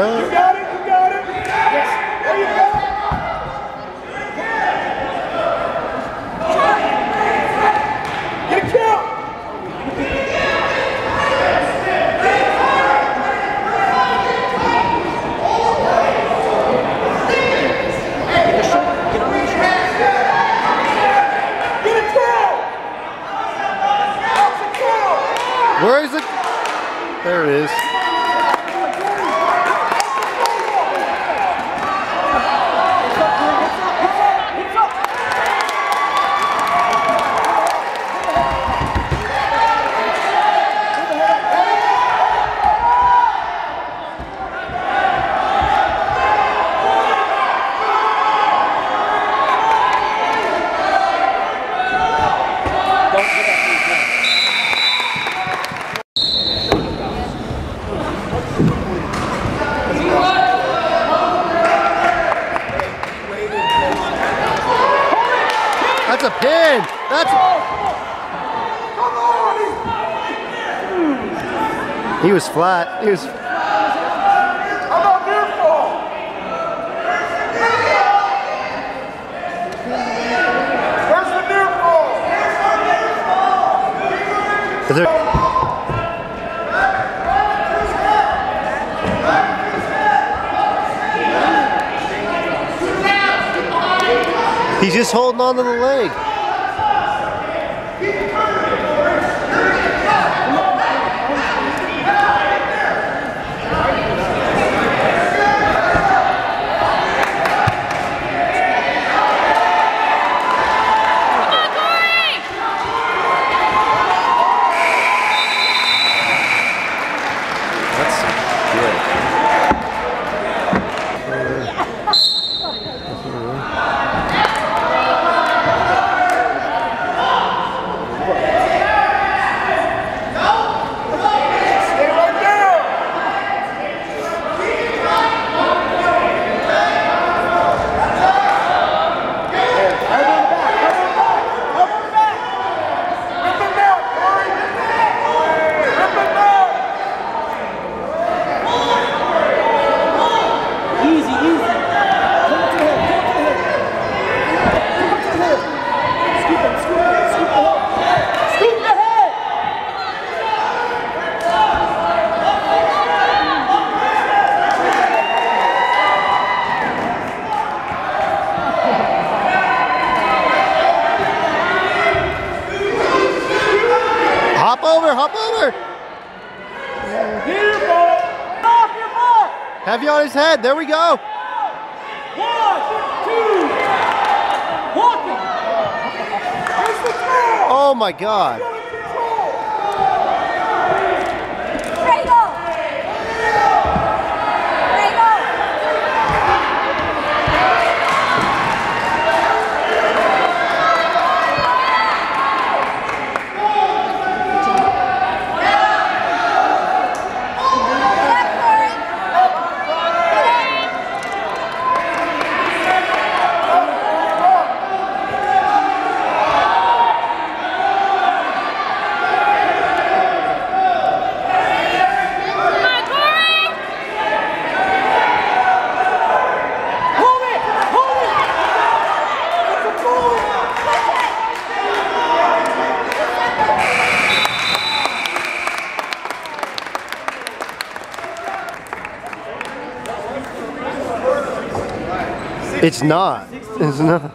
it up. You got it, you got it. Yes. There you go. Get a kill. Get a kill. That's a kill. Where is it? There it is. That's a pin. That's. Come on. He was flat. He was. How about he's just holding on to the leg. That's good. Stay right there. Rip him out, Corey. Rip him out. Easy, easy. Come up to the head, come up to the head. Come up to the head. Scoop him, scoop him, scoop the head. Scoop the head! Hop over, hop over. Here, ball! Off your ball! Have you on his head. There we go. One, two, walking! Here's the throw. Oh my God. It's not. It's not.